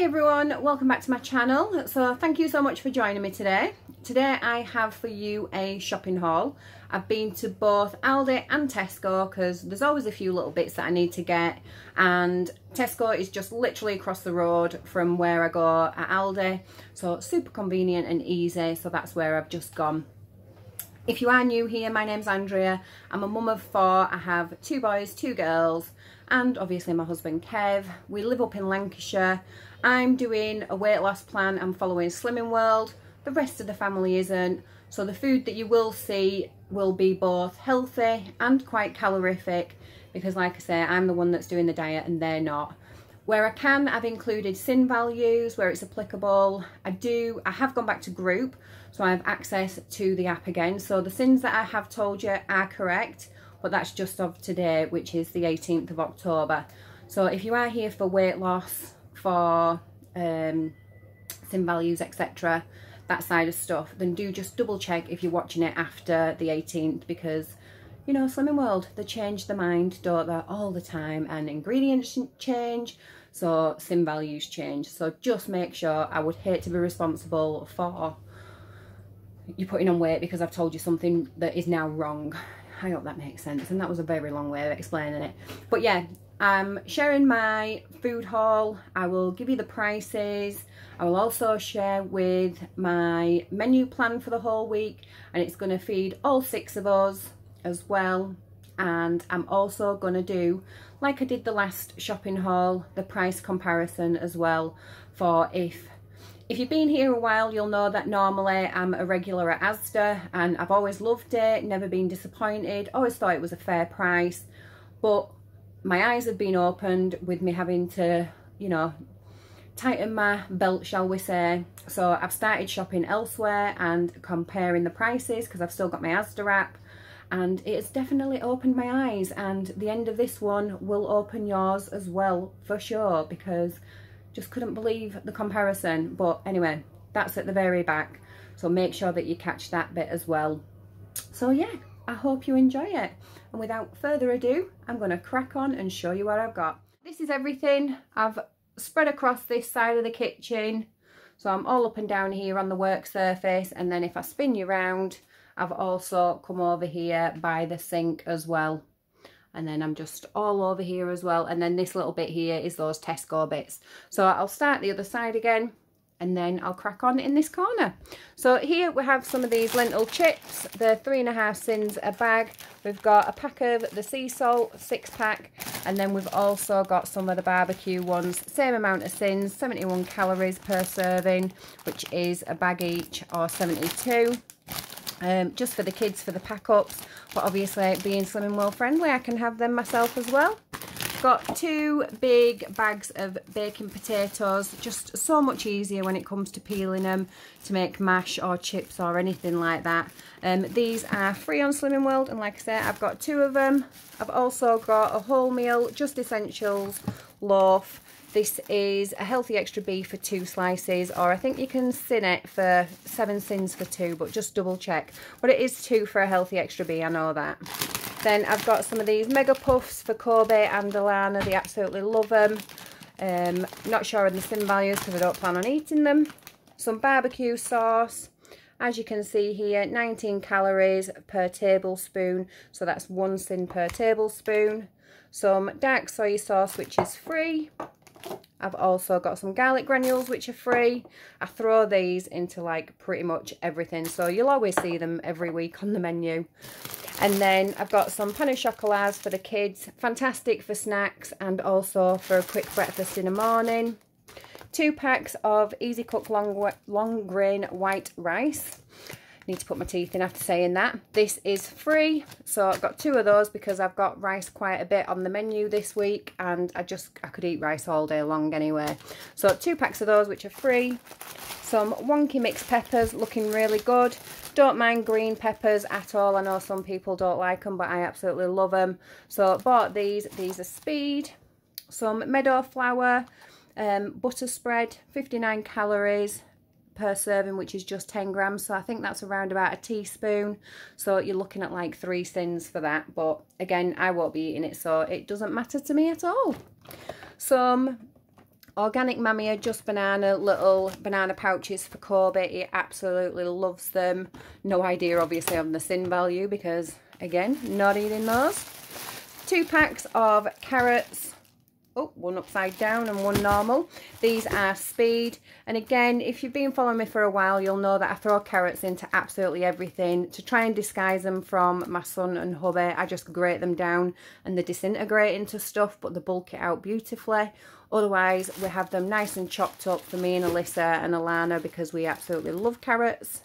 Hi everyone, welcome back to my channel. So thank you so much for joining me today. Today I have for you a shopping haul. I've been to both Aldi and Tesco because there's always a few little bits that I need to get and Tesco is just literally across the road from where I go at Aldi. So super convenient and easy, so that's where I've just gone. If you are new here, my name's Andrea. I'm a mum of four. I have two boys, two girls, and obviously my husband Kev. We live up in Lancashire. I'm doing a weight loss plan. I'm following Slimming World. The rest of the family isn't. So the food that you will see will be both healthy and quite calorific because like I say, I'm the one that's doing the diet and they're not. Where I can, I've included SIN values where it's applicable. I do, I have gone back to group, so I have access to the app again. So the SINs that I have told you are correct, but that's just of today, which is the 18th of October. So if you are here for weight loss, for um, SIN values, etc., that side of stuff, then do just double check if you're watching it after the 18th because you know, Slimming World, they change their mind, don't they, all the time, and ingredients change, so SIN values change. So just make sure, I would hate to be responsible for you putting on weight because I've told you something that is now wrong. I hope that makes sense, and that was a very long way of explaining it. But yeah, I'm sharing my food haul. I will give you the prices. I will also share with my menu plan for the whole week, and it's going to feed all six of us as well and I'm also going to do like I did the last shopping haul the price comparison as well for if if you've been here a while you'll know that normally I'm a regular at Asda and I've always loved it never been disappointed always thought it was a fair price. But my eyes have been opened with me having to you know tighten my belt shall we say. So I've started shopping elsewhere and comparing the prices because I've still got my Asda app and it has definitely opened my eyes and the end of this one will open yours as well for sure because just couldn't believe the comparison but anyway that's at the very back. So make sure that you catch that bit as well. So yeah I hope you enjoy it. And without further ado I'm going to crack on and show you what I've got. This is everything I've spread across this side of the kitchen. So I'm all up and down here on the work surface and then if I spin you round I've also come over here by the sink as well. And then I'm just all over here as well. And then this little bit here is those Tesco bits. So I'll start the other side again and then I'll crack on in this corner. So here we have some of these lentil chips. They're three and a half sins a bag. We've got a pack of the sea salt, six pack, and then we've also got some of the barbecue ones. Same amount of sins, 71 calories per serving, which is a bag each or 72 um, just for the kids for the pack-ups. But obviously, being Slimming World friendly, I can have them myself as well. Got two big bags of baking potatoes, just so much easier when it comes to peeling them to make mash or chips or anything like that. Um, these are free on Slimming World and like I said, I've got two of them. I've also got a wholemeal, just essentials loaf this is a healthy extra beef for two slices, or I think you can sin it for seven sins for two, but just double check. But it is two for a healthy extra beef, I know that. Then I've got some of these mega puffs for Kobe and Alana. They absolutely love them. Um, not sure of the sin values because I don't plan on eating them. Some barbecue sauce. As you can see here, 19 calories per tablespoon. So that's one sin per tablespoon. Some dark soy sauce, which is free. I've also got some garlic granules which are free. I throw these into like pretty much everything so you'll always see them every week on the menu. And then I've got some pain au chocolat for the kids. Fantastic for snacks and also for a quick breakfast in the morning. Two packs of Easy Cook long, long grain white rice need to put my teeth in after saying that. This is free, so I've got two of those because I've got rice quite a bit on the menu this week and I just, I could eat rice all day long anyway. So two packs of those which are free. Some wonky mixed peppers looking really good. Don't mind green peppers at all. I know some people don't like them, but I absolutely love them. So bought these. These are speed. Some meadow flour, um, butter spread, 59 calories, per serving which is just 10 grams so I think that's around about a teaspoon so you're looking at like three sins for that but again I won't be eating it so it doesn't matter to me at all some Organic Mamia Just Banana little banana pouches for Kobe. He absolutely loves them. No idea, obviously, on the sin value because, again, not eating those. Two packs of carrots oh one upside down and one normal. These are speed. And again if you've been following me for a while you'll know that I throw carrots into absolutely everything to try and disguise them from my son and hubby. I just grate them down and they disintegrate into stuff but they bulk it out beautifully. Otherwise we have them nice and chopped up for me and Alyssa and Alana because we absolutely love carrots.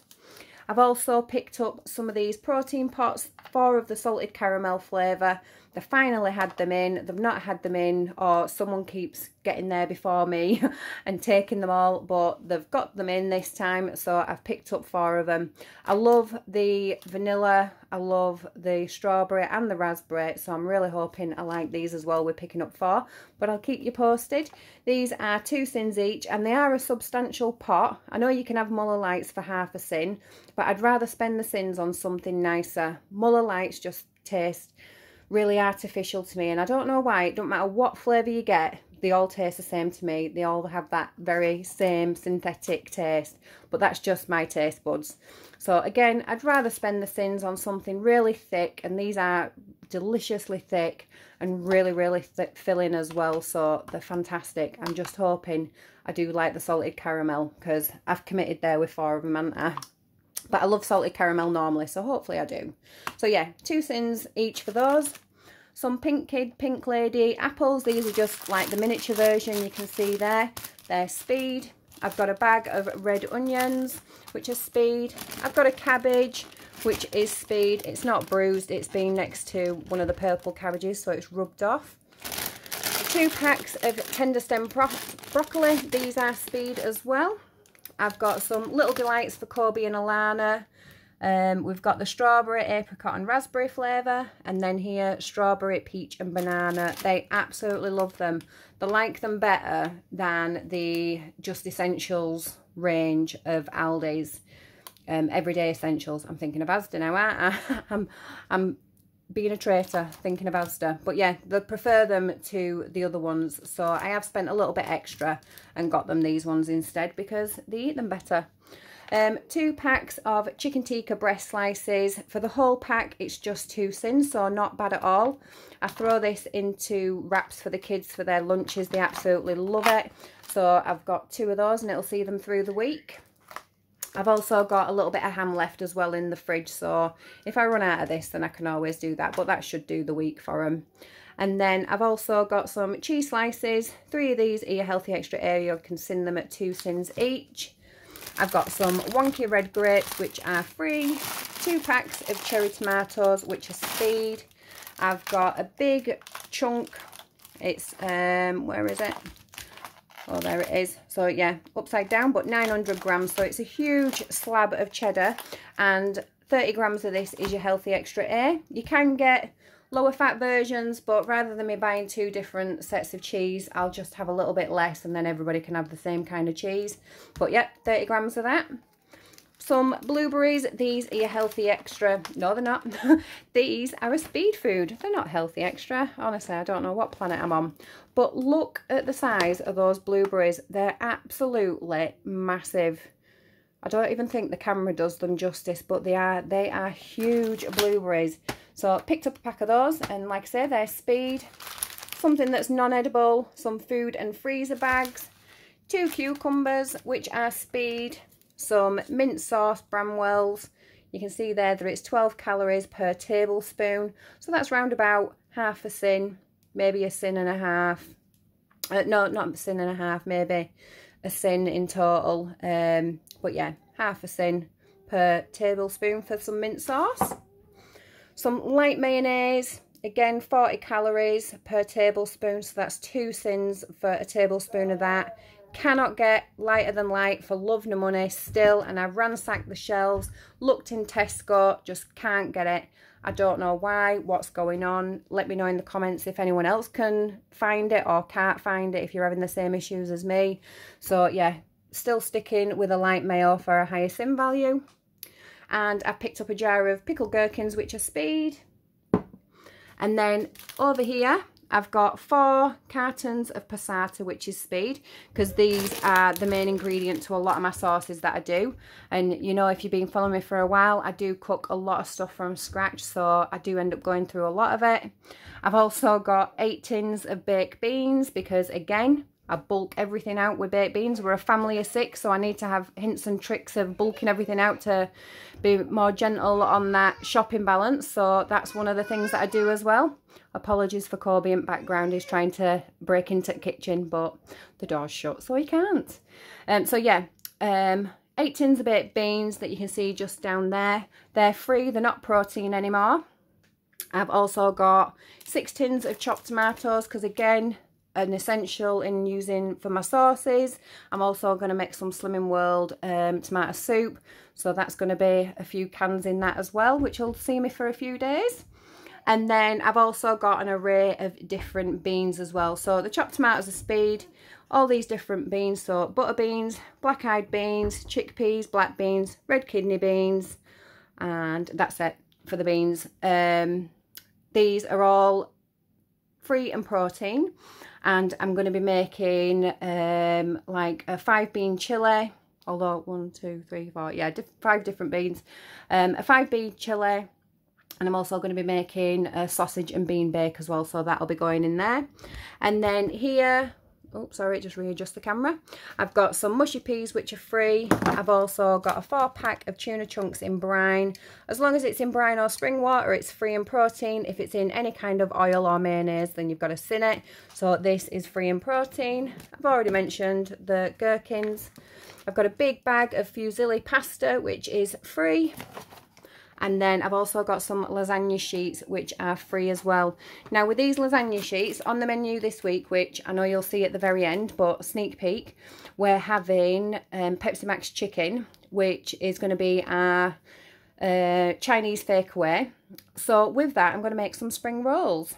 I've also picked up some of these protein pots, four of the salted caramel flavour. They finally had them in. They've not had them in or someone keeps getting there before me and taking them all. But they've got them in this time. So I've picked up four of them. I love the vanilla. I love the strawberry and the raspberry. So I'm really hoping I like these as well. We're picking up four. But I'll keep you posted. These are two sins each and they are a substantial pot. I know you can have Muller Lights for half a sin. But I'd rather spend the sins on something nicer. Muller Lights just taste really artificial to me and I don't know why. It don't matter what flavour you get, they all taste the same to me. They all have that very same synthetic taste, but that's just my taste buds. So again, I'd rather spend the sins on something really thick, and these are deliciously thick and really, really thick filling as well, so they're fantastic. I'm just hoping I do like the salted caramel, because I've committed there with four of them, haven't I? But I love salted caramel normally, so hopefully I do. So yeah, two sins each for those. Some Pink Kid, Pink Lady apples. These are just like the miniature version you can see there. They're speed. I've got a bag of red onions, which is speed. I've got a cabbage, which is speed. It's not bruised. It's been next to one of the purple cabbages, so it's rubbed off. Two packs of tender stem bro broccoli. These are speed as well. I've got some Little Delights for Kobe and Alana. Um, we've got the strawberry, apricot and raspberry flavour. And then here, strawberry, peach and banana. They absolutely love them. They like them better than the Just Essentials range of Aldi's. Um, everyday essentials. I'm thinking of Asda now, aren't I? I'm, I'm being a traitor, thinking of Asda. But yeah, they prefer them to the other ones. So I have spent a little bit extra and got them these ones instead because they eat them better. Um, two packs of chicken tikka breast slices. For the whole pack, it's just two sins, so not bad at all. I throw this into wraps for the kids for their lunches. They absolutely love it. So I've got two of those and it'll see them through the week. I've also got a little bit of ham left as well in the fridge. So if I run out of this, then I can always do that. But that should do the week for them. And then I've also got some cheese slices. Three of these are your Healthy Extra area. You can sin them at two sins each. I've got some wonky red grapes, which are free. Two packs of cherry tomatoes, which are speed. I've got a big chunk. It's, um, where is it? Oh, there it is. So, yeah, upside down, but 900 grams. So, it's a huge slab of cheddar. And 30 grams of this is your Healthy Extra A. You can get lower fat versions, but rather than me buying two different sets of cheese, I'll just have a little bit less and then everybody can have the same kind of cheese. But, yeah, 30 grams of that some blueberries. These are your healthy extra. No, they're not. These are a speed food. They're not healthy extra. Honestly, I don't know what planet I'm on. But look at the size of those blueberries. They're absolutely massive. I don't even think the camera does them justice, but they are they are huge blueberries. So I picked up a pack of those, and like I say, they're speed. Something that's non-edible, some food and freezer bags, two cucumbers, which are speed, some mint sauce Bramwell's. You can see there that it's 12 calories per tablespoon. So that's round about half a sin, maybe a sin and a half. Uh, no, not a sin and a half, maybe a sin in total. Um, but yeah, half a sin per tablespoon for some mint sauce. Some light mayonnaise, again 40 calories per tablespoon, so that's two sins for a tablespoon of that cannot get lighter than light for love nor money still and I've ransacked the shelves looked in Tesco just can't get it I don't know why what's going on. Let me know in the comments if anyone else can find it or can't find it if you're having the same issues as me. So yeah still sticking with a light mayo for a higher sin value. And I picked up a jar of pickled gherkins which are speed. And then over here I've got four cartons of passata, which is speed, because these are the main ingredient to a lot of my sauces that I do. And you know, if you've been following me for a while, I do cook a lot of stuff from scratch, so I do end up going through a lot of it. I've also got eight tins of baked beans, because again, I bulk everything out with baked beans. We're a family of six, so I need to have hints and tricks of bulking everything out to be more gentle on that shopping balance. So that's one of the things that I do as well. Apologies for Kobe in background. He's trying to break into the kitchen, but the door's shut, so he can't. Um, so yeah, um, eight tins of baked beans that you can see just down there. They're free, they're not protein anymore. I've also got six tins of chopped tomatoes because again, an essential in using for my sauces. I'm also going to make some Slimming World um, tomato soup. So that's going to be a few cans in that as well, which will see me for a few days. And then I've also got an array of different beans as well. So the chopped tomatoes are speed, all these different beans. So butter beans, black-eyed beans, chickpeas, black beans, red kidney beans, and that's it for the beans. Um, these are all free and protein. And I'm going to be making um, like a five bean chili although one two three four yeah diff five different beans. Um, a five bean chili and I'm also going to be making a sausage and bean bake as well so that'll be going in there. And then here oh sorry just readjust the camera. I've got some mushy peas which are free. I've also got a four pack of tuna chunks in brine. As long as it's in brine or spring water it's free in protein. If it's in any kind of oil or mayonnaise then you've got to sin it. So this is free in protein. I've already mentioned the gherkins. I've got a big bag of fusilli pasta which is free and then I've also got some lasagna sheets which are free as well. Now with these lasagna sheets on the menu this week which I know you'll see at the very end but sneak peek we're having um, Pepsi Max chicken which is going to be our uh, Chinese takeaway. So with that I'm going to make some spring rolls.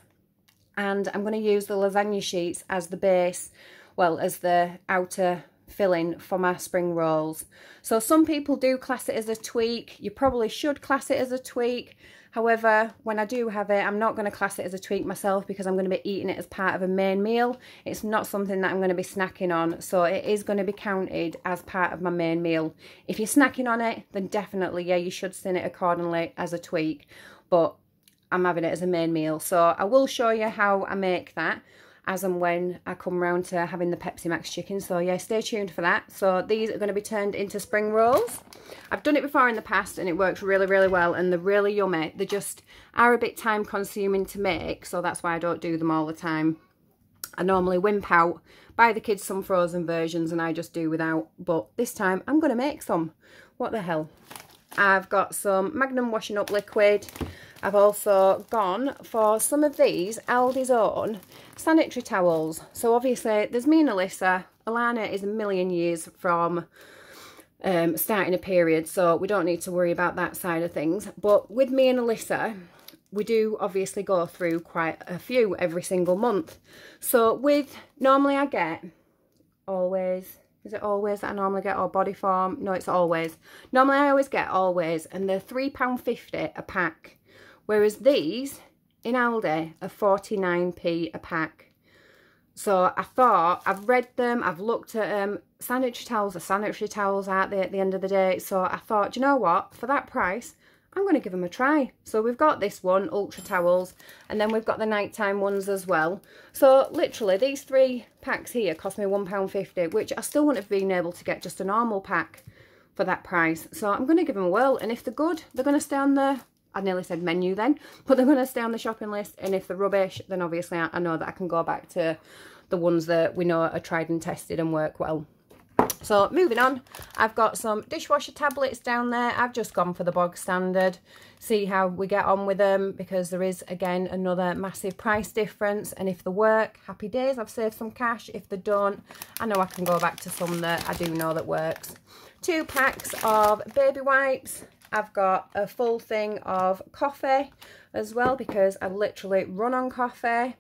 And I'm going to use the lasagna sheets as the base well as the outer filling for my spring rolls. So some people do class it as a tweak. You probably should class it as a tweak. However, when I do have it, I'm not going to class it as a tweak myself because I'm going to be eating it as part of a main meal. It's not something that I'm going to be snacking on, so it is going to be counted as part of my main meal. If you're snacking on it, then definitely, yeah, you should sin it accordingly as a tweak. But I'm having it as a main meal, so I will show you how I make that as and when I come round to having the Pepsi Max chicken. So yeah, stay tuned for that. So these are going to be turned into spring rolls. I've done it before in the past and it works really, really well and they're really yummy. They just are a bit time consuming to make, so that's why I don't do them all the time. I normally wimp out, buy the kids some frozen versions and I just do without, but this time I'm going to make some. What the hell? I've got some Magnum washing up liquid. I've also gone for some of these Aldi's Own sanitary towels. So obviously there's me and Alyssa. Alana is a million years from um, starting a period, so we don't need to worry about that side of things. But with me and Alyssa, we do obviously go through quite a few every single month. So with, normally I get always is it always that I normally get or Bodyform? No, it's always. Normally I always get always and they're £3.50 a pack. Whereas these in Aldi are 49p a pack. So I thought, I've read them, I've looked at them. Sanitary towels are sanitary towels, aren't they, at the end of the day? So I thought, you know what? For that price, I'm going to give them a try. So we've got this one, Ultra Towels, and then we've got the nighttime ones as well. So literally, these three packs here cost me £1.50, which I still wouldn't have been able to get just a normal pack for that price. So I'm going to give them a whirl, and if they're good, they're going to stay on the, I nearly said menu then, but they're going to stay on the shopping list, and if they're rubbish, then obviously I, I know that I can go back to the ones that we know are tried and tested and work well. So moving on, I've got some dishwasher tablets down there. I've just gone for the bog standard. See how we get on with them because there is, again, another massive price difference. And if they work, happy days, I've saved some cash. If they don't, I know I can go back to some that I do know that works. Two packs of baby wipes. I've got a full thing of coffee as well because I literally run on coffee.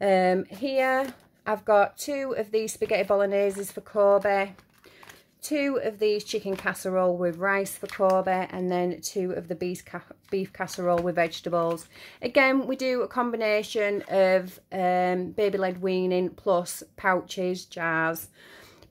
Um, here I've got two of these spaghetti bolognese for Kobe two of these chicken casserole with rice for Kobe and then two of the beef, ca beef casserole with vegetables. Again, we do a combination of um, baby-led weaning plus pouches, jars,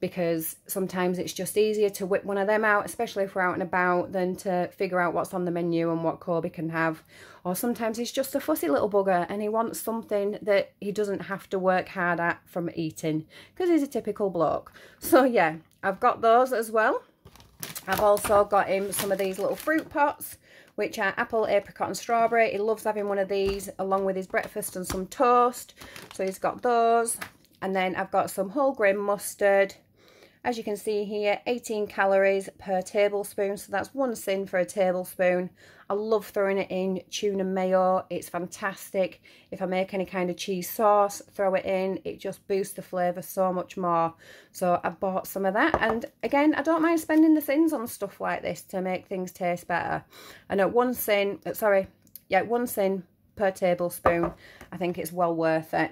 because sometimes it's just easier to whip one of them out, especially if we're out and about, than to figure out what's on the menu and what Corby can have. Or sometimes he's just a fussy little bugger and he wants something that he doesn't have to work hard at from eating because he's a typical bloke. So yeah, I've got those as well. I've also got him some of these little fruit pots which are apple, apricot and strawberry. He loves having one of these along with his breakfast and some toast. So he's got those. And then I've got some whole grain mustard, as you can see here, 18 calories per tablespoon, so that's one sin for a tablespoon. I love throwing it in tuna mayo, it's fantastic. If I make any kind of cheese sauce, throw it in, it just boosts the flavour so much more. So I bought some of that, and again, I don't mind spending the sins on stuff like this to make things taste better. And at one sin, uh, sorry, yeah, one sin per tablespoon, I think it's well worth it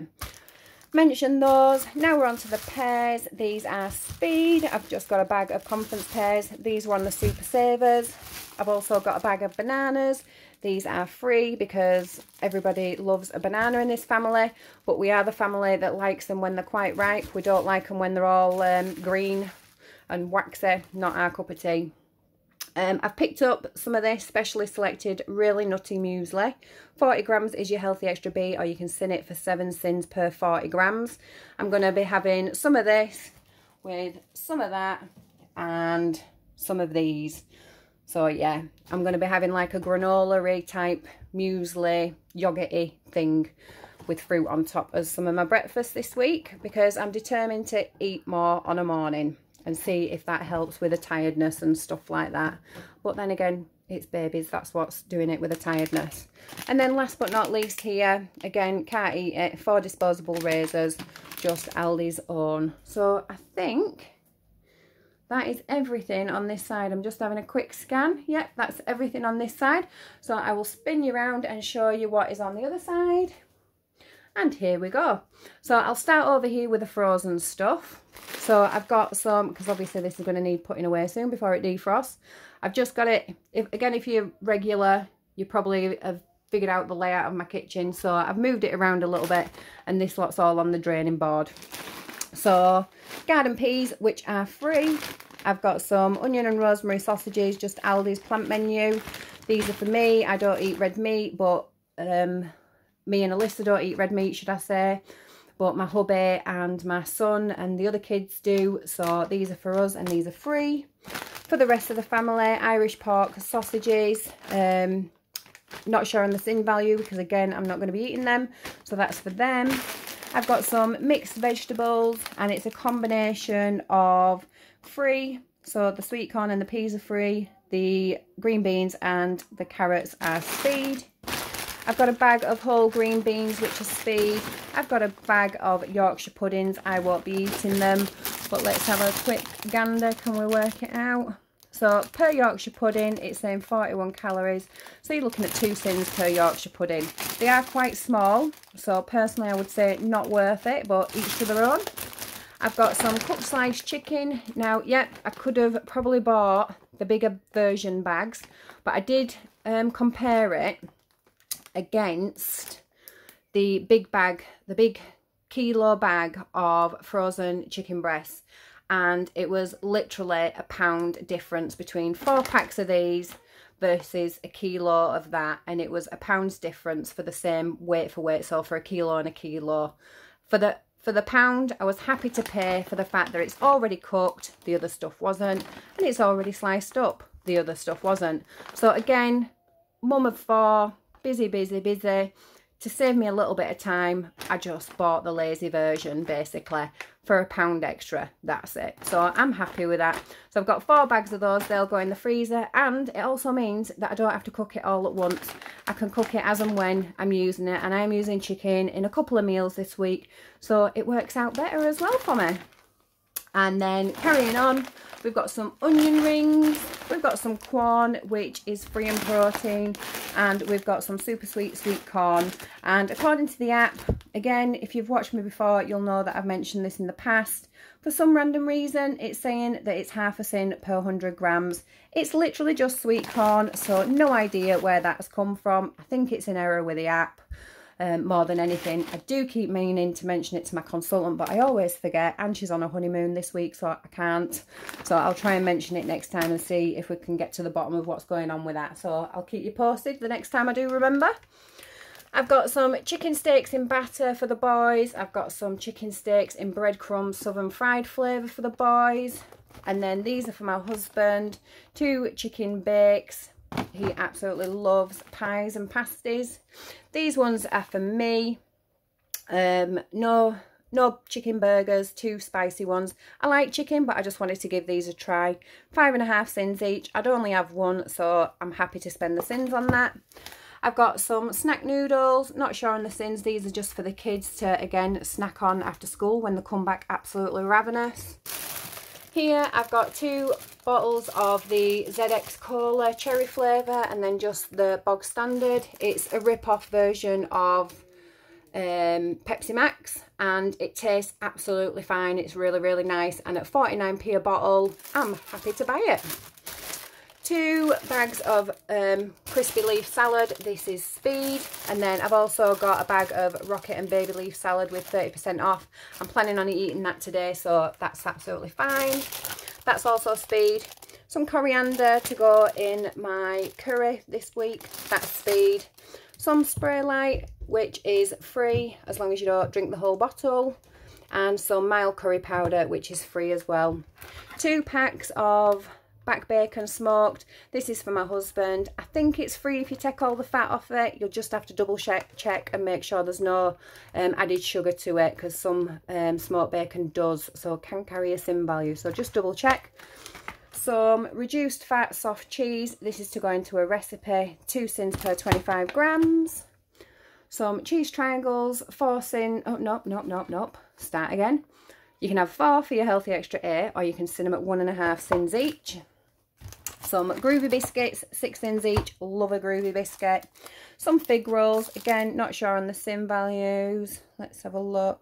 mentioned those. Now we're on to the pears. These are Speed. I've just got a bag of Conference pears. These were on the Super Savers. I've also got a bag of bananas. These are free because everybody loves a banana in this family, but we are the family that likes them when they're quite ripe. We don't like them when they're all um, green and waxy, not our cup of tea. Um, I've picked up some of this specially selected really nutty muesli. 40 grams is your healthy extra B or you can sin it for 7 sins per 40 grams. I'm going to be having some of this with some of that and some of these. So yeah, I'm going to be having like a granola type muesli yogurty thing with fruit on top as some of my breakfast this week because I'm determined to eat more on a morning and see if that helps with the tiredness and stuff like that. But then again, it's babies, that's what's doing it with the tiredness. And then last but not least here, again, can't eat it, four disposable razors, just Aldi's own. So I think that is everything on this side. I'm just having a quick scan. Yep, that's everything on this side. So I will spin you around and show you what is on the other side. And here we go. So I'll start over here with the frozen stuff. So I've got some, because obviously this is going to need putting away soon before it defrosts. I've just got it, if, again, if you're regular, you probably have figured out the layout of my kitchen. So I've moved it around a little bit and this lot's all on the draining board. So garden peas, which are free. I've got some onion and rosemary sausages, just Aldi's plant menu. These are for me. I don't eat red meat, but um, me and Alyssa don't eat red meat, should I say. But my hubby and my son and the other kids do. So these are for us and these are free. For the rest of the family, Irish pork sausages. Um, not sure on the sin value because again, I'm not going to be eating them. So that's for them. I've got some mixed vegetables and it's a combination of free. So the sweet corn and the peas are free. The green beans and the carrots are speed. I've got a bag of whole green beans, which is speed. I've got a bag of Yorkshire puddings. I won't be eating them, but let's have a quick gander. Can we work it out? So per Yorkshire pudding, it's saying 41 calories. So you're looking at two sins per Yorkshire pudding. They are quite small, so personally I would say not worth it, but each to their own. I've got some cooked sliced chicken. Now, yep, I could have probably bought the bigger version bags, but I did um, compare it against the big bag, the big kilo bag of frozen chicken breasts. And it was literally a pound difference between four packs of these versus a kilo of that. And it was a pound's difference for the same weight for weight. So for a kilo and a kilo. For the for the pound, I was happy to pay for the fact that it's already cooked, the other stuff wasn't, and it's already sliced up, the other stuff wasn't. So again, mum of four, busy, busy, busy. To save me a little bit of time, I just bought the lazy version, basically, for a pound extra. That's it. So I'm happy with that. So I've got four bags of those. They'll go in the freezer. And it also means that I don't have to cook it all at once. I can cook it as and when I'm using it. And I'm using chicken in a couple of meals this week. So it works out better as well for me. And then carrying on, we've got some onion rings, we've got some Quorn, which is free in protein, and we've got some super sweet sweet corn. And according to the app, again, if you've watched me before, you'll know that I've mentioned this in the past. For some random reason, it's saying that it's half a sin per 100 grams. It's literally just sweet corn, so no idea where that's come from. I think it's an error with the app um, more than anything. I do keep meaning to mention it to my consultant, but I always forget. And she's on a honeymoon this week, so I can't. So I'll try and mention it next time and see if we can get to the bottom of what's going on with that. So I'll keep you posted the next time I do remember. I've got some chicken steaks in batter for the boys. I've got some chicken steaks in breadcrumb southern fried flavour for the boys. And then these are for my husband. Two chicken bakes. He absolutely loves pies and pasties. These ones are for me. Um, no, no chicken burgers, two spicy ones. I like chicken, but I just wanted to give these a try. Five and a half sins each. I'd only have one, so I'm happy to spend the sins on that. I've got some snack noodles, not sure on the sins. These are just for the kids to, again, snack on after school when they come back absolutely ravenous. Here I've got two bottles of the ZX Cola cherry flavour and then just the bog standard. It's a rip-off version of um, Pepsi Max and it tastes absolutely fine. It's really, really nice and at 49p a bottle, I'm happy to buy it two bags of um, crispy leaf salad. This is Speed. And then I've also got a bag of rocket and baby leaf salad with 30% off. I'm planning on eating that today, so that's absolutely fine. That's also Speed. Some coriander to go in my curry this week. That's Speed. Some spray light, which is free as long as you don't drink the whole bottle. And some mild curry powder, which is free as well. Two packs of back bacon smoked. This is for my husband. I think it's free if you take all the fat off it. You'll just have to double check, check and make sure there's no um, added sugar to it because some um, smoked bacon does, so can carry a sin value. So just double check. Some reduced fat soft cheese. This is to go into a recipe. Two sins per 25 grams. Some cheese triangles, four sin. Oh, nope, nope, nope, nope. Start again. You can have four for your healthy extra A, or you can sin them at one and a half sins each some groovy biscuits, six sins each, love a groovy biscuit. Some fig rolls, again, not sure on the sim values. Let's have a look.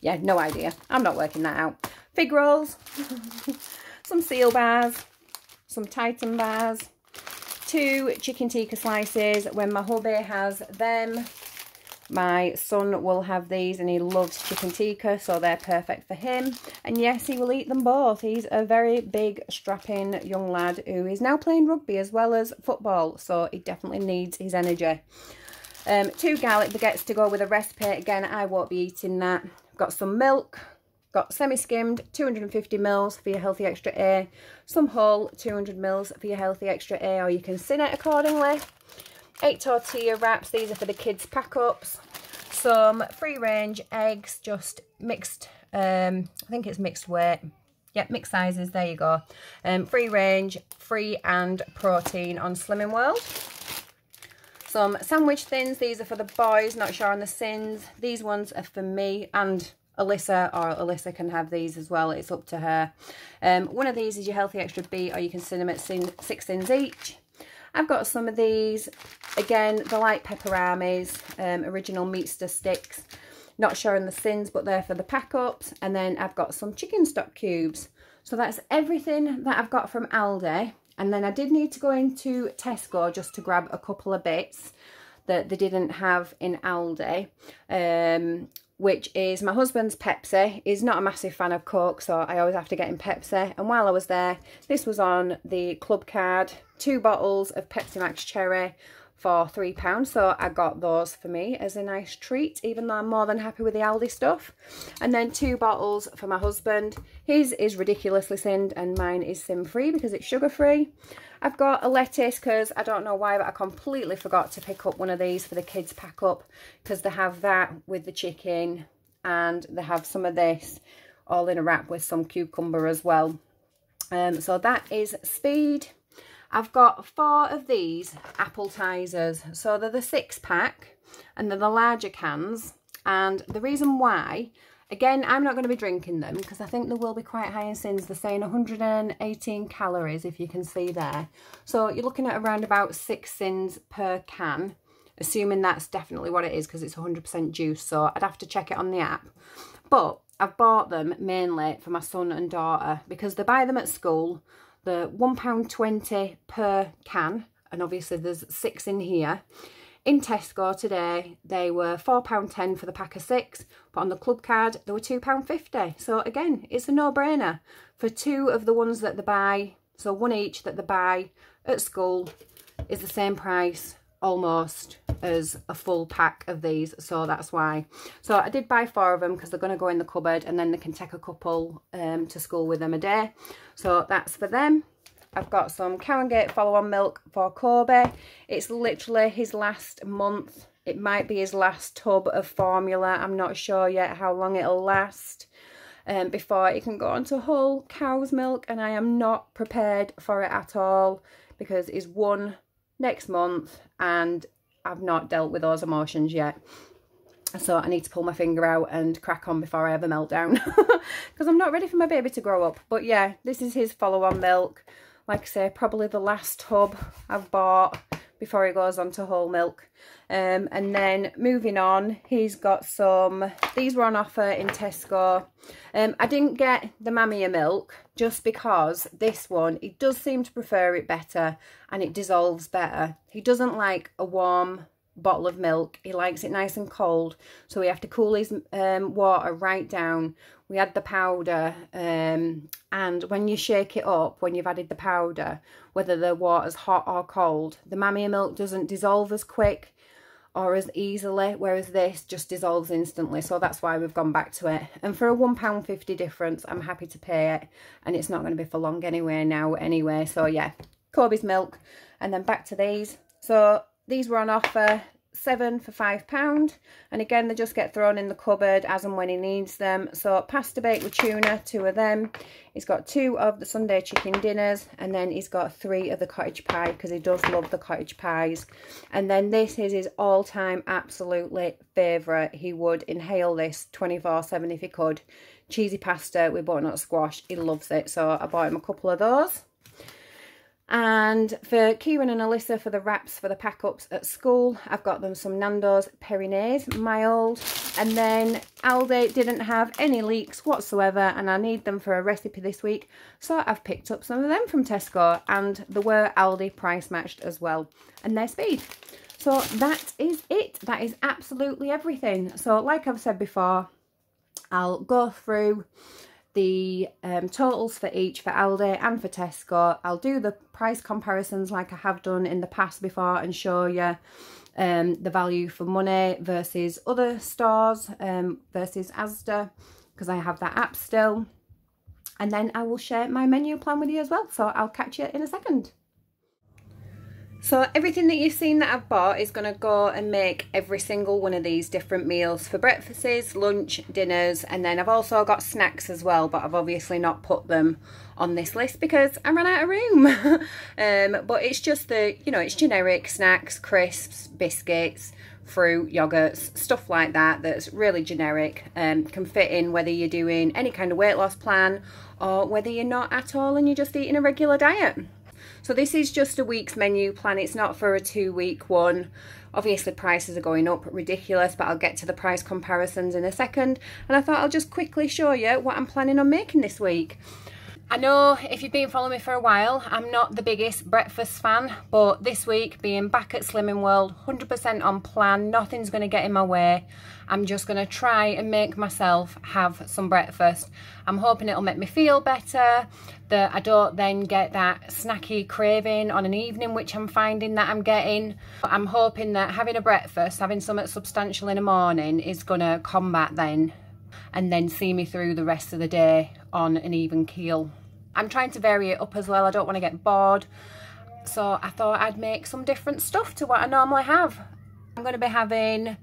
Yeah, no idea. I'm not working that out. Fig rolls, some seal bars, some Titan bars, two chicken tikka slices when my hubby has them my son will have these and he loves chicken tikka, so they're perfect for him. And yes, he will eat them both. He's a very big, strapping young lad who is now playing rugby as well as football, so he definitely needs his energy. Um, two garlic baguettes to go with a recipe. Again, I won't be eating that. Got some milk, got semi-skimmed 250 mils for your healthy extra A, some whole 200 mils for your healthy extra A, or you can sin it accordingly eight tortilla wraps. These are for the kids' pack-ups. Some free-range eggs, just mixed, um, I think it's mixed weight. Yep, mixed sizes, there you go. Um, free range, free and protein on Slimming World. Some sandwich thins, these are for the boys, not sure on the sins. These ones are for me and Alyssa, or Alyssa can have these as well, it's up to her. Um, one of these is your Healthy Extra B, or you can send them at six thins each. I've got some of these, again, the light pepperamis, um, original Meatster sticks. Not showing the sins, but they're for the pack-ups. And then I've got some chicken stock cubes. So that's everything that I've got from Aldi. And then I did need to go into Tesco just to grab a couple of bits that they didn't have in Aldi. Um, which is my husband's Pepsi. He's not a massive fan of Coke, so I always have to get him Pepsi. And while I was there, this was on the club card. Two bottles of Pepsi Max Cherry for £3. So I got those for me as a nice treat, even though I'm more than happy with the Aldi stuff. And then two bottles for my husband. His is ridiculously sinned and mine is sin-free because it's sugar-free. I've got a lettuce because I don't know why, but I completely forgot to pick up one of these for the kids pack up because they have that with the chicken and they have some of this all in a wrap with some cucumber as well. Um, so that is Speed. I've got four of these Appletisers. So they're the six pack and they're the larger cans And the reason why, again, I'm not going to be drinking them because I think they will be quite high in sins. They're saying 118 calories, if you can see there. So you're looking at around about six sins per can, assuming that's definitely what it is because it's 100% juice. So I'd have to check it on the app. But I've bought them mainly for my son and daughter because they buy them at school. They're £1.20 per can and obviously there's six in here. In Tesco today, they were £4.10 for the pack of six, but on the club card, they were £2.50. So again, it's a no-brainer. For two of the ones that they buy, so one each that they buy at school, is the same price almost as a full pack of these so that's why so I did buy four of them because they're going to go in the cupboard and then they can take a couple um, to school with them a day so that's for them I've got some Cow and Gate follow-on milk for Kobe. It's literally his last month. It might be his last tub of formula. I'm not sure yet how long it'll last um, before it can go on to whole cow's milk. And I am not prepared for it at all because it's one next month and I've not dealt with those emotions yet. So I need to pull my finger out and crack on before I a meltdown because I'm not ready for my baby to grow up. But yeah, this is his follow-on milk like I say, probably the last tub I've bought before he goes on to whole milk. Um, and then moving on, he's got some, these were on offer in Tesco. Um, I didn't get the Mamia milk just because this one, he does seem to prefer it better and it dissolves better. He doesn't like a warm bottle of milk. He likes it nice and cold. So we have to cool his um, water right down. We add the powder um, and when you shake it up, when you've added the powder, whether the water's hot or cold, the Mamia milk doesn't dissolve as quick or as easily, whereas this just dissolves instantly. So that's why we've gone back to it. And for a £1.50 difference, I'm happy to pay it. And it's not going to be for long anyway now anyway. So yeah, Corby's milk. And then back to these. So these were on offer seven for five pound. And again they just get thrown in the cupboard as and when he needs them. So pasta bake with tuna two of them. He's got two of the sunday chicken dinners and then he's got three of the cottage pie because he does love the cottage pies. And then this is his all-time absolutely favorite he would inhale this 24 7 if he could. Cheesy pasta with butternut squash. He loves it. So i bought him a couple of those and for Kieran and Alyssa for the wraps for the pack-ups at school, I've got them some Nando's Perinaise, mild. And then Aldi didn't have any leeks whatsoever and I need them for a recipe this week. So I've picked up some of them from Tesco and they were Aldi price matched as well. And they're speed. So that is it. That is absolutely everything. So like I've said before, I'll go through the um, totals for each for Aldi and for Tesco. I'll do the price comparisons like I have done in the past before and show you um, the value for money versus other stores um, versus Asda because I have that app still. And then I will share my menu plan with you as well. So I'll catch you in a second. So everything that you've seen that I've bought is going to go and make every single one of these different meals for breakfasts, lunch, dinners, and then I've also got snacks as well, but I've obviously not put them on this list because I ran out of room. um, but it's just the, you know, it's generic snacks, crisps, biscuits, fruit, yogurts, stuff like that that's really generic and um, can fit in whether you're doing any kind of weight loss plan or whether you're not at all and you're just eating a regular diet. So this is just a week's menu plan. It's not for a two week one. Obviously prices are going up ridiculous, but I'll get to the price comparisons in a second. And I thought I'll just quickly show you what I'm planning on making this week. I know if you've been following me for a while, I'm not the biggest breakfast fan, but this week being back at Slimming World, 100% on plan, nothing's going to get in my way. I'm just going to try and make myself have some breakfast. I'm hoping it'll make me feel better, that I don't then get that snacky craving on an evening, which I'm finding that I'm getting. I'm hoping that having a breakfast, having something substantial in the morning is going to combat then and then see me through the rest of the day on an even keel. I'm trying to vary it up as well. I don't want to get bored. So I thought I'd make some different stuff to what I normally have. I'm going to be having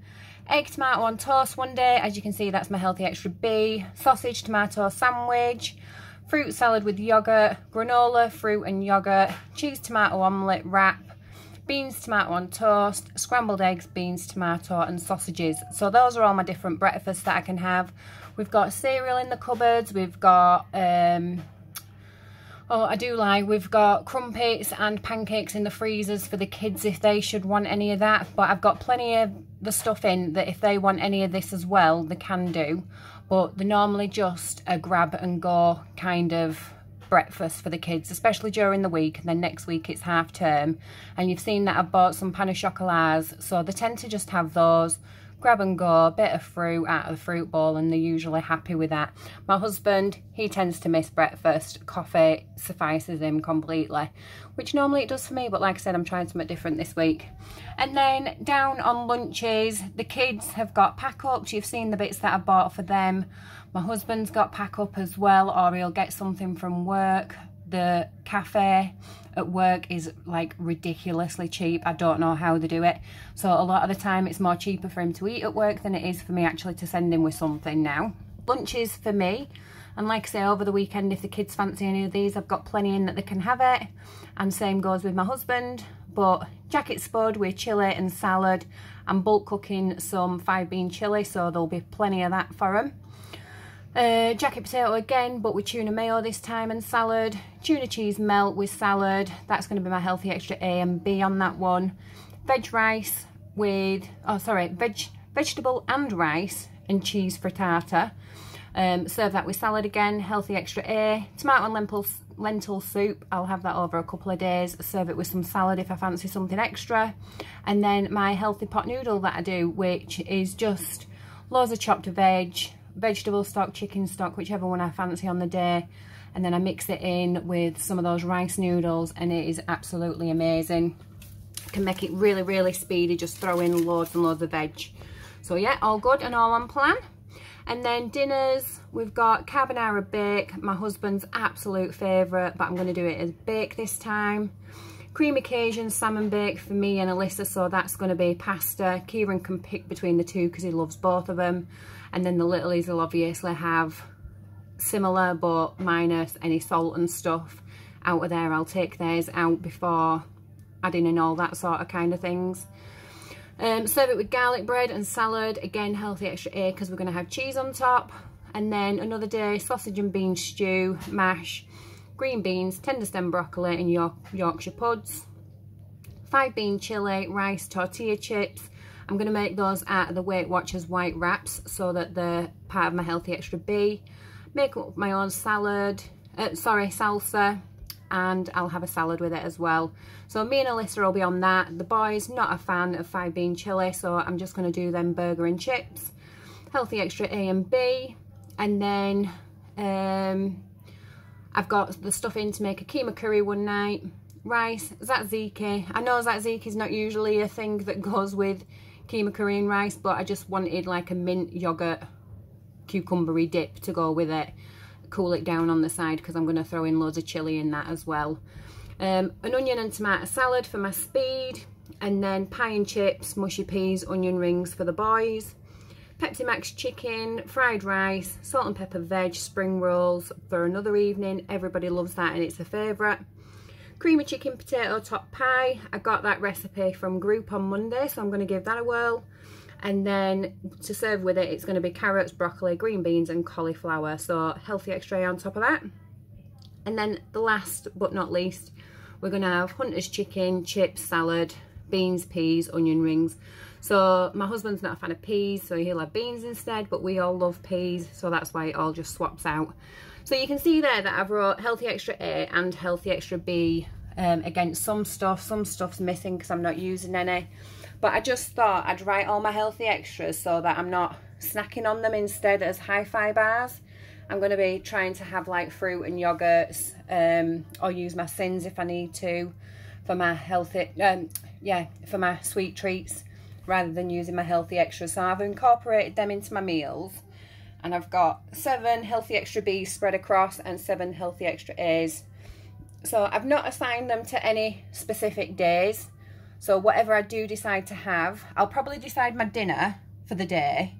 egg tomato on toast one day. As you can see, that's my healthy extra B. Sausage tomato sandwich. Fruit salad with yoghurt. Granola, fruit and yoghurt. Cheese tomato omelette wrap. beans, tomato on toast, scrambled eggs, beans, tomato and sausages. So those are all my different breakfasts that I can have. We've got cereal in the cupboards, we've got, um, oh I do lie, we've got crumpets and pancakes in the freezers for the kids if they should want any of that. But I've got plenty of the stuff in that if they want any of this as well, they can do. But they're normally just a grab and go kind of breakfast for the kids, especially during the week. And then next week it's half term. And you've seen that I've bought some pain au chocolats. So they tend to just have those grab and go, a bit of fruit out of the fruit bowl and they're usually happy with that. My husband, he tends to miss breakfast. Coffee suffices him completely, which normally it does for me, but like I said, I'm trying something different this week. And then down on lunches, the kids have got pack-ups. You've seen the bits that I bought for them. My husband's got pack-up as well, or he'll get something from work. The cafe at work is like ridiculously cheap. I don't know how they do it. So a lot of the time it's more cheaper for him to eat at work than it is for me actually to send him with something now. Lunches for me. And like I say, over the weekend, if the kids fancy any of these, I've got plenty in that they can have it. And same goes with my husband. But jacket spud with chilli and salad. I'm bulk cooking some five bean chilli, so there'll be plenty of that for them. Uh, jacket potato again, but with tuna mayo this time and salad. Tuna cheese melt with salad. That's going to be my healthy extra A and B on that one. Veg rice with, oh sorry, veg, vegetable and rice and cheese frittata. Um, serve that with salad again, healthy extra A. Tomato and lentil, lentil soup, I'll have that over a couple of days. Serve it with some salad if I fancy something extra. And then my healthy pot noodle that I do, which is just loads of chopped veg, vegetable stock, chicken stock, whichever one I fancy on the day. And then I mix it in with some of those rice noodles and it is absolutely amazing. Can make it really, really speedy, just throw in loads and loads of veg. So yeah, all good and all on plan. And then dinners, we've got carbonara bake, my husband's absolute favourite, but I'm going to do it as bake this time. Creamy Cajun salmon bake for me and Alyssa, so that's going to be pasta. Kieran can pick between the two because he loves both of them. And then the littlies will obviously have similar but minus any salt and stuff out of there. I'll take theirs out before adding in all that sort of kind of things. Um, serve it with garlic bread and salad. Again, healthy extra A because we're going to have cheese on top. And then another day, sausage and bean stew, mash, green beans, tender stem broccoli and York Yorkshire puds, five bean chili, rice, tortilla chips. I'm going to make those out of the Weight Watchers white wraps so that they're part of my healthy extra B. Make my own salad, uh, sorry, salsa, and I'll have a salad with it as well. So me and Alyssa will be on that. The boys, not a fan of five bean chili, so I'm just going to do them burger and chips. Healthy extra A and B. And then um, I've got the stuff in to make a keema curry one night. Rice, tzatziki. I know tzatziki is not usually a thing that goes with keema and rice, but I just wanted like a mint yogurt cucumbery dip to go with it. Cool it down on the side because I'm going to throw in loads of chilli in that as well. Um, an onion and tomato salad for my speed. And then pie and chips, mushy peas, onion rings for the boys. Pepsi Max chicken, fried rice, salt and pepper veg, spring rolls for another evening. Everybody loves that and it's a favourite. Creamy chicken potato top pie. I got that recipe from group on Monday, so I'm going to give that a whirl. And then to serve with it, it's going to be carrots, broccoli, green beans and cauliflower. So healthy extra on top of that. And then the last but not least, we're going to have Hunter's chicken, chips, salad, beans, peas, onion rings. So my husband's not a fan of peas, so he'll have beans instead, but we all love peas, so that's why it all just swaps out. So you can see there that I've wrote Healthy Extra A and Healthy Extra B um, against some stuff. Some stuff's missing because I'm not using any. But I just thought I'd write all my healthy extras so that I'm not snacking on them instead as hi-fi bars. I'm going to be trying to have like fruit and yogurts um, or use my sins if I need to for my healthy, um, yeah, for my sweet treats rather than using my healthy extras. So I've incorporated them into my meals and I've got seven healthy extra B's spread across and seven healthy extra A's. So I've not assigned them to any specific days. So whatever I do decide to have, I'll probably decide my dinner for the day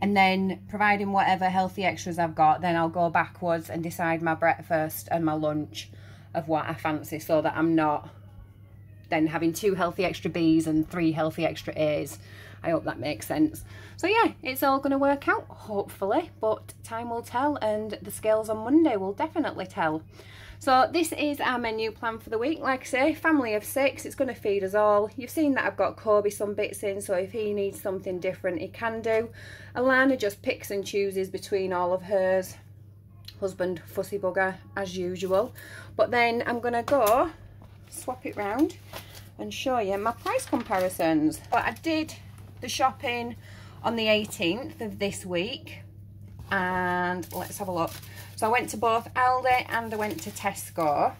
and then providing whatever healthy extras I've got, then I'll go backwards and decide my breakfast and my lunch of what I fancy so that I'm not then having two healthy extra Bs and three healthy extra As. I hope that makes sense. So yeah, it's all going to work out, hopefully, but time will tell and the scales on Monday will definitely tell. So this is our menu plan for the week. Like I say, family of six, it's going to feed us all. You've seen that I've got Kobe some bits in, so if he needs something different, he can do. Alana just picks and chooses between all of hers. Husband, fussy bugger, as usual. But then I'm going to go swap it round and show you my price comparisons. But I did the shopping on the 18th of this week and let's have a look. So I went to both Aldi and I went to Tesco.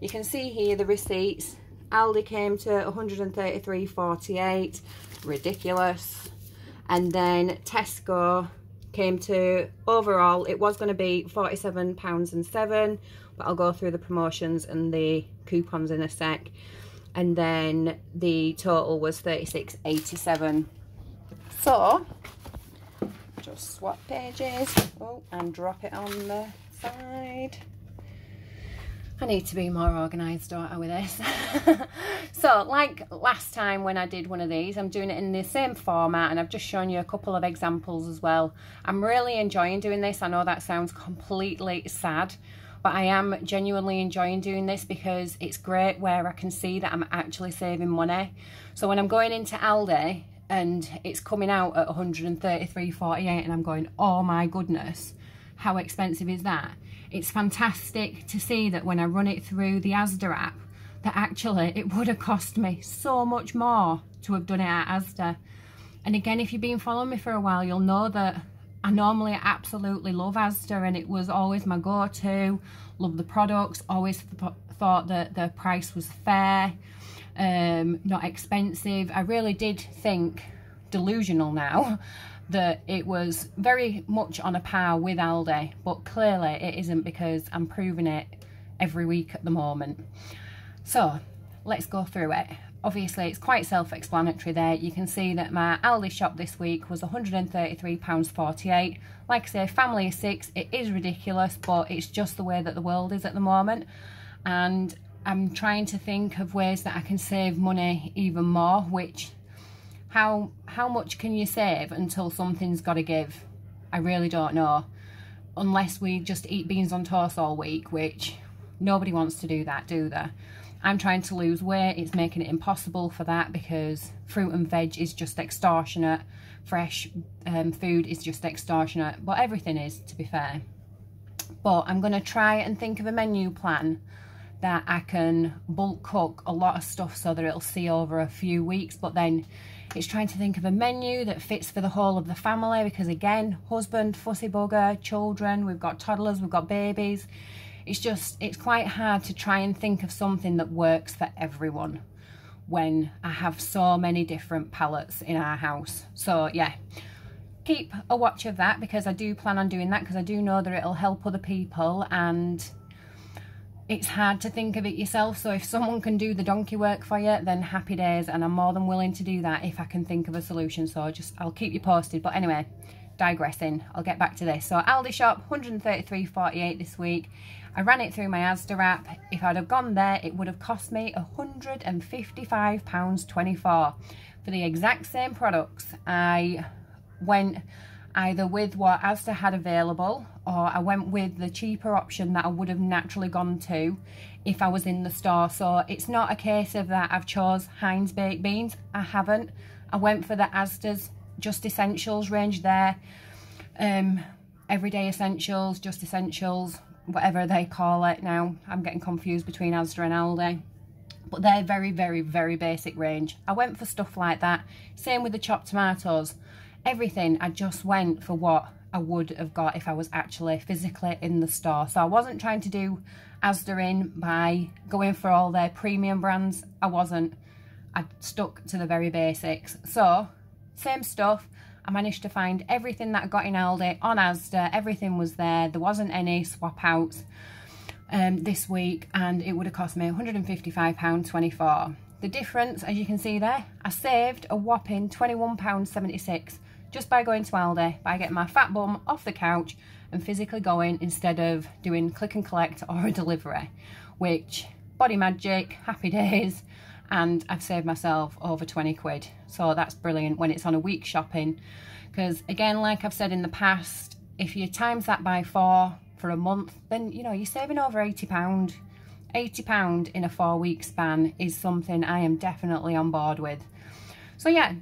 You can see here the receipts. Aldi came to 133.48, ridiculous. And then Tesco came to overall it was going to be 47 pounds and 7 but I'll go through the promotions and the coupons in a sec and then the total was 36.87 so just swap pages oh and drop it on the side I need to be more organised, don't I, with this? so, like last time when I did one of these, I'm doing it in the same format and I've just shown you a couple of examples as well. I'm really enjoying doing this. I know that sounds completely sad, but I am genuinely enjoying doing this because it's great where I can see that I'm actually saving money. So when I'm going into Aldi and it's coming out at 133.48 and I'm going, oh my goodness, how expensive is that? It's fantastic to see that when I run it through the Asda app, that actually it would have cost me so much more to have done it at Asda. And again, if you've been following me for a while, you'll know that I normally absolutely love Asda and it was always my go-to. Love the products, always th thought that the price was fair um, not expensive. I really did think, delusional now, that it was very much on a par with Aldi, but clearly it isn't because I'm proving it every week at the moment. So let's go through it. Obviously, it's quite self-explanatory there. You can see that my Aldi shop this week was £133.48. Like I say, family of six, it is ridiculous, but it's just the way that the world is at the moment. And I'm trying to think of ways that I can save money even more, which how how much can you save until something's got to give? I really don't know. Unless we just eat beans on toast all week, which nobody wants to do that, do they? I'm trying to lose weight. It's making it impossible for that because fruit and veg is just extortionate. Fresh um, food is just extortionate. But everything is, to be fair. But I'm going to try and think of a menu plan that I can bulk cook a lot of stuff so that it'll see over a few weeks but then it's trying to think of a menu that fits for the whole of the family because again husband fussy bugger children we've got toddlers we've got babies it's just it's quite hard to try and think of something that works for everyone when I have so many different palettes in our house. So yeah keep a watch of that because I do plan on doing that because I do know that it'll help other people and it's hard to think of it yourself. So if someone can do the donkey work for you then happy days and I'm more than willing to do that if I can think of a solution. So just I'll keep you posted. But anyway digressing. I'll get back to this. So Aldi shop 133.48 this week I ran it through my Asda app if I'd have gone there it would have cost me £155.24 for the exact same products I went either with what Asda had available or I went with the cheaper option that I would have naturally gone to if I was in the store. So it's not a case of that I've chose Heinz baked beans. I haven't. I went for the Asda's Just Essentials range there. Um, everyday essentials, just essentials, whatever they call it now. I'm getting confused between Asda and Aldi. But they're very, very, very basic range. I went for stuff like that. Same with the chopped tomatoes everything I just went for what I would have got if I was actually physically in the store. So I wasn't trying to do Asda in by going for all their premium brands. I wasn't. I stuck to the very basics. So, same stuff. I managed to find everything that I got in Aldi on Asda. Everything was there. There wasn't any swap outs um, this week and it would have cost me £155.24. The difference, as you can see there, I saved a whopping £21.76 just by going to Aldi, by getting my fat bum off the couch and physically going instead of doing click and collect or a delivery, which body magic, happy days. And I've saved myself over 20 quid. So that's brilliant when it's on a week shopping. Because again, like I've said in the past, if you times that by four for a month, then, you know, you're saving over 80 pound. 80 pound in a four week span is something I am definitely on board with. So yeah,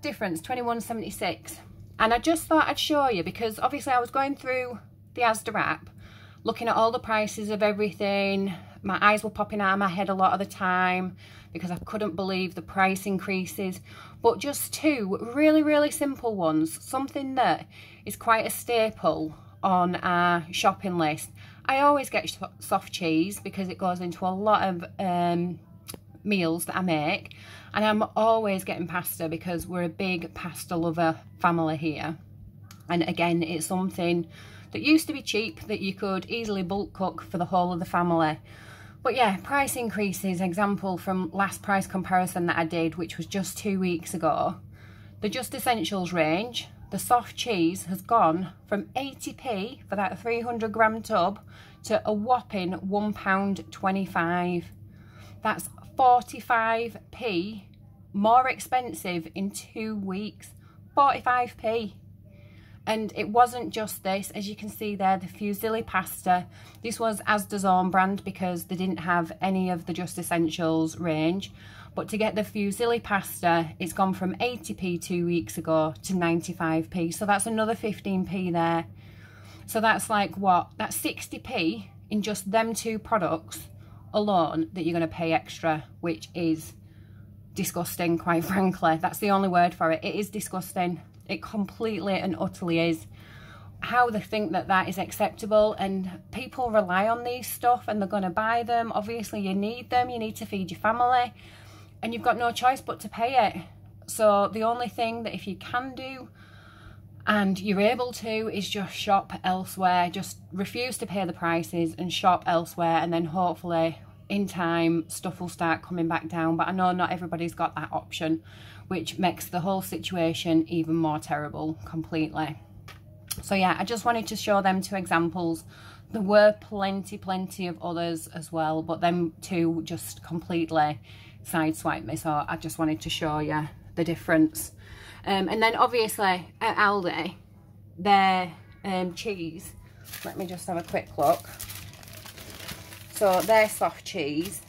difference 21.76. And I just thought I'd show you because obviously I was going through the Asda app, looking at all the prices of everything. My eyes were popping out of my head a lot of the time because I couldn't believe the price increases. But just two really, really simple ones. Something that is quite a staple on our shopping list. I always get soft cheese because it goes into a lot of um, meals that I make. And I'm always getting pasta because we're a big pasta lover family here. And again, it's something that used to be cheap that you could easily bulk cook for the whole of the family. But yeah, price increases, example from last price comparison that I did, which was just two weeks ago. The Just Essentials range, the soft cheese has gone from 80p for that 300 gram tub to a whopping £1.25. That's 45p more expensive in two weeks. 45p. And it wasn't just this, as you can see there, the fusilli pasta. This was Asda's own brand because they didn't have any of the Just Essentials range. But to get the fusilli pasta, it's gone from 80p two weeks ago to 95p. So that's another 15p there. So that's like what? That's 60p in just them two products alone that you're going to pay extra, which is disgusting, quite frankly. That's the only word for it. It is disgusting. It completely and utterly is. How they think that that is acceptable and people rely on these stuff and they're going to buy them. Obviously, you need them. You need to feed your family and you've got no choice but to pay it. So the only thing that if you can do and you're able to is just shop elsewhere. Just refuse to pay the prices and shop elsewhere and then hopefully in time stuff will start coming back down but I know not everybody's got that option which makes the whole situation even more terrible completely. So yeah I just wanted to show them two examples. There were plenty plenty of others as well but them two just completely sideswiped me so I just wanted to show you the difference. Um, and then obviously at Aldi their um, cheese let me just have a quick look. So their soft cheese,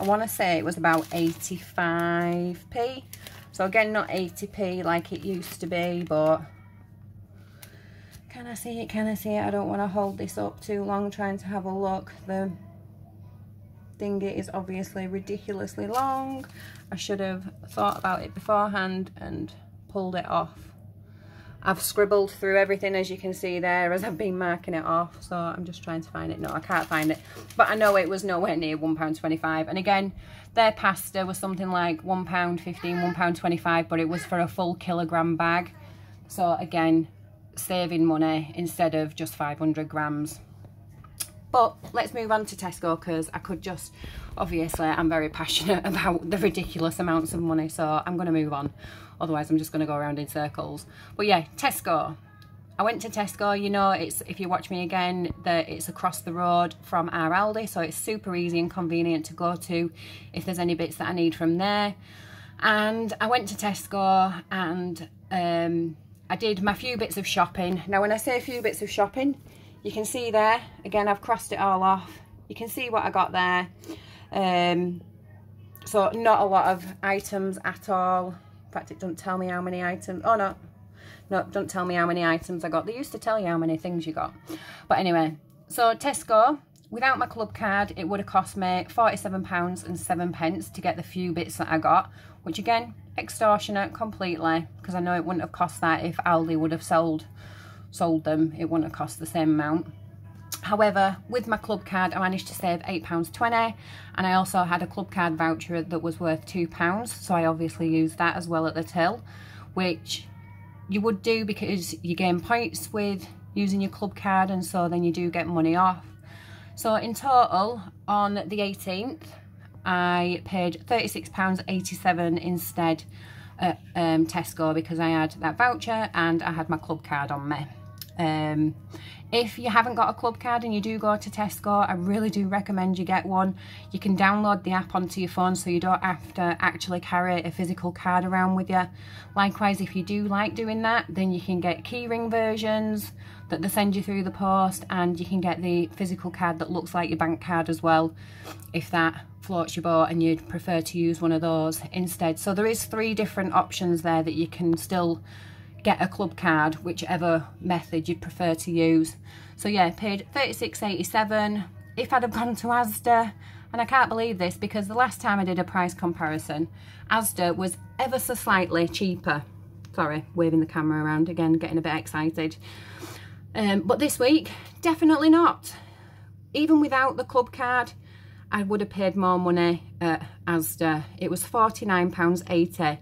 I want to say it was about 85p. So again, not 80p like it used to be, but can I see it? Can I see it? I don't want to hold this up too long trying to have a look. The thingy is obviously ridiculously long. I should have thought about it beforehand and pulled it off. I've scribbled through everything as you can see there as I've been marking it off so I'm just trying to find it. No I can't find it. But I know it was nowhere near £1.25 and again their pasta was something like £1.15 £1.25 but it was for a full kilogram bag. So again saving money instead of just 500 grams but let's move on to Tesco because I could just obviously I'm very passionate about the ridiculous amounts of money so I'm going to move on otherwise I'm just going to go around in circles. But yeah, Tesco. I went to Tesco, you know, it's if you watch me again, that it's across the road from our Aldi, so it's super easy and convenient to go to if there's any bits that I need from there. And I went to Tesco and um, I did my few bits of shopping. Now when I say a few bits of shopping, you can see there, again I've crossed it all off. You can see what I got there. Um, so not a lot of items at all. In fact, it doesn't tell me how many items. Oh, no. No, don't tell me how many items I got. They used to tell you how many things you got. But anyway, so Tesco, without my club card, it would have cost me £47 and 7 pence to get the few bits that I got, which again, extortionate completely, because I know it wouldn't have cost that if Aldi would have sold sold them. It wouldn't have cost the same amount. However, with my club card, I managed to save £8.20 and I also had a club card voucher that was worth £2. So I obviously used that as well at the till, which you would do because you gain points with using your club card and so then you do get money off. So in total, on the 18th, I paid £36.87 instead at um, Tesco because I had that voucher and I had my club card on me. Um, If you haven't got a club card and you do go to Tesco, I really do recommend you get one. You can download the app onto your phone so you don't have to actually carry a physical card around with you. Likewise, if you do like doing that, then you can get keyring versions that they send you through the post and you can get the physical card that looks like your bank card as well if that floats your boat and you'd prefer to use one of those instead. So there is three different options there that you can still get a club card, whichever method you'd prefer to use. So yeah, paid 36.87. If I'd have gone to Asda, and I can't believe this because the last time I did a price comparison, Asda was ever so slightly cheaper. Sorry, waving the camera around again, getting a bit excited. Um, but this week, definitely not. Even without the club card, I would have paid more money at Asda. It was £49.80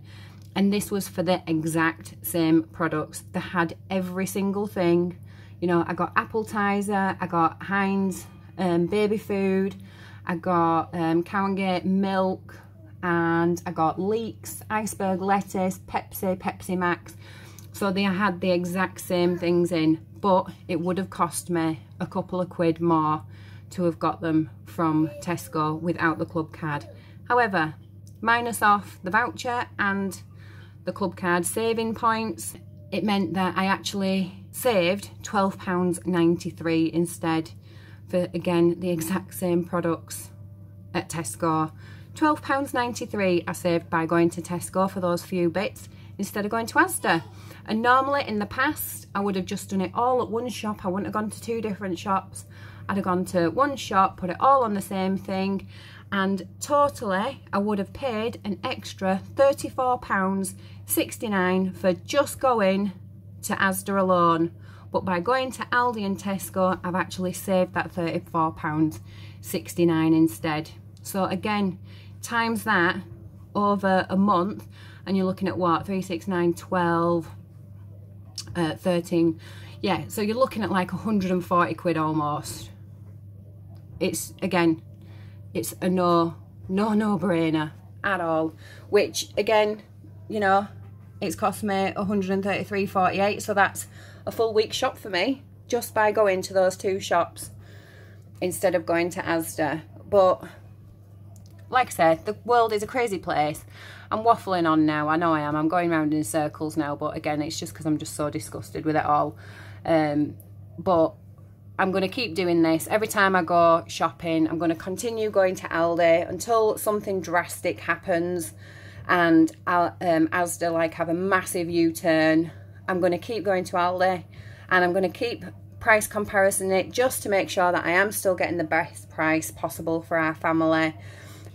and this was for the exact same products. They had every single thing. You know, I got Appletiser, I got Heinz um, baby food, I got um, Cow & Gate milk, and I got Leeks, iceberg lettuce, Pepsi, Pepsi Max. So they had the exact same things in, but it would have cost me a couple of quid more to have got them from Tesco without the club card. However, minus off the voucher and the club card saving points, it meant that I actually saved £12.93 instead for, again, the exact same products at Tesco. £12.93 I saved by going to Tesco for those few bits instead of going to Asda. And normally in the past, I would have just done it all at one shop. I wouldn't have gone to two different shops. I'd have gone to one shop, put it all on the same thing, and totally I would have paid an extra £34.69 for just going to Asda alone. But by going to Aldi and Tesco I've actually saved that £34.69 instead. So again times that over a month and you're looking at what 3 6 9 12 uh, 13 yeah so you're looking at like 140 quid almost. It's again it's a no, no, no brainer at all. Which again, you know, it's cost me 133.48, so that's a full week shop for me just by going to those two shops instead of going to Asda. But like I said, the world is a crazy place. I'm waffling on now. I know I am. I'm going around in circles now, but again, it's just because I'm just so disgusted with it all. Um, but I'm going to keep doing this. Every time I go shopping, I'm going to continue going to Aldi until something drastic happens and I'll, um, Asda like have a massive U-turn. I'm going to keep going to Aldi and I'm going to keep price comparison it just to make sure that I am still getting the best price possible for our family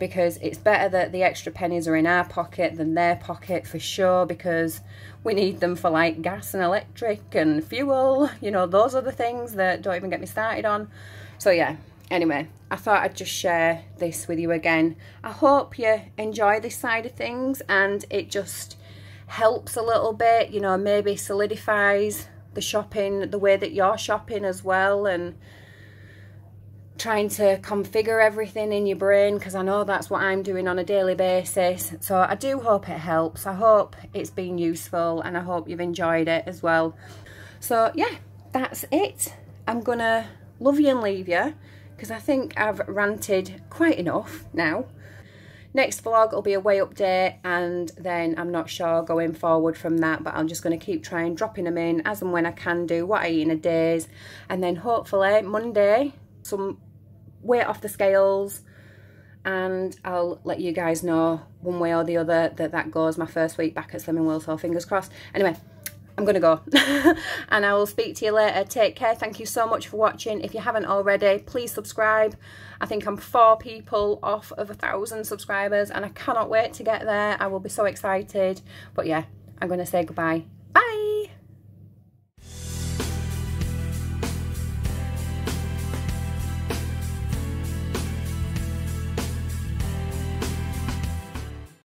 because it's better that the extra pennies are in our pocket than their pocket for sure because we need them for like gas and electric and fuel. You know those are the things that don't even get me started on. So yeah anyway I thought I'd just share this with you again. I hope you enjoy this side of things and it just helps a little bit you know maybe solidifies the shopping the way that you're shopping as well and trying to configure everything in your brain because I know that's what I'm doing on a daily basis. So I do hope it helps. I hope it's been useful and I hope you've enjoyed it as well. So yeah, that's it. I'm gonna love you and leave you because I think I've ranted quite enough now. Next vlog will be a weigh update and then I'm not sure going forward from that but I'm just going to keep trying dropping them in as and when I can do what I eat in a days and then hopefully Monday some weight off the scales and I'll let you guys know one way or the other that that goes my first week back at Slimming World, so fingers crossed. Anyway, I'm going to go and I will speak to you later. Take care. Thank you so much for watching. If you haven't already, please subscribe. I think I'm four people off of a thousand subscribers and I cannot wait to get there. I will be so excited. But yeah, I'm going to say goodbye